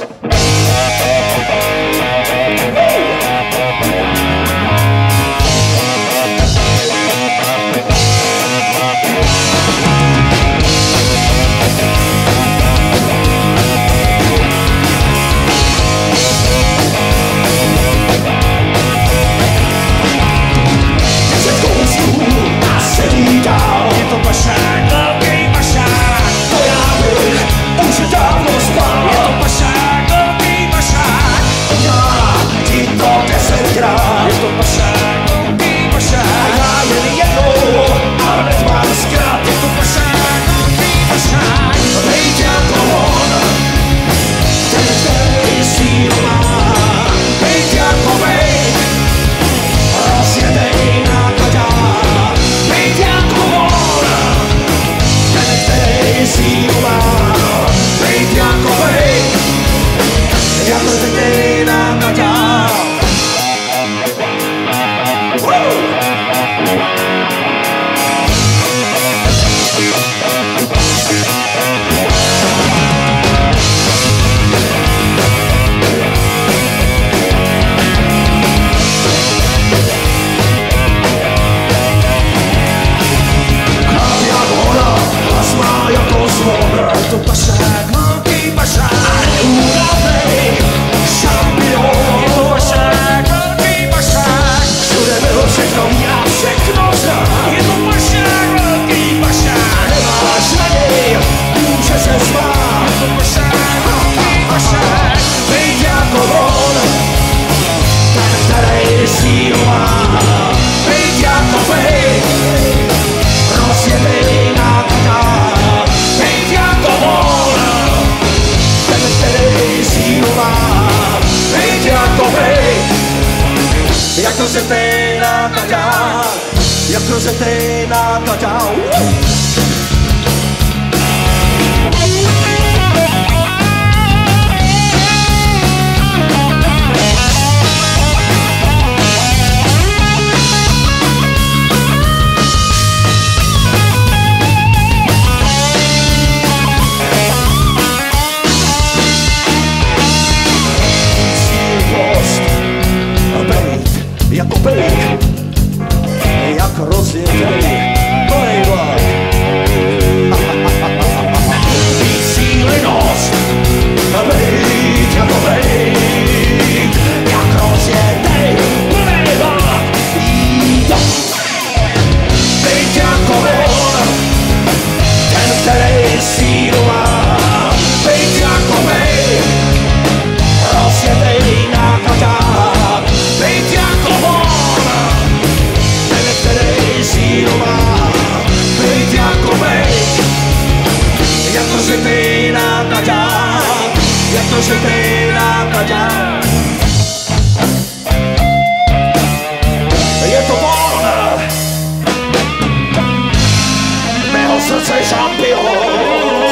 you. Stop living jako se tejná ta dál, jako se tejná. carroza eh. 最勝手な母ちゃん最上标。